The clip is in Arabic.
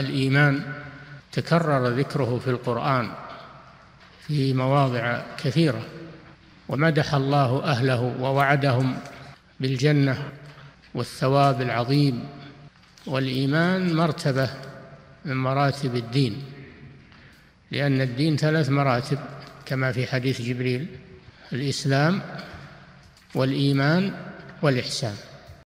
الإيمان تكرر ذكره في القرآن في مواضع كثيرة ومدح الله أهله ووعدهم بالجنة والثواب العظيم والإيمان مرتبة من مراتب الدين لأن الدين ثلاث مراتب كما في حديث جبريل الإسلام والإيمان والإحسان.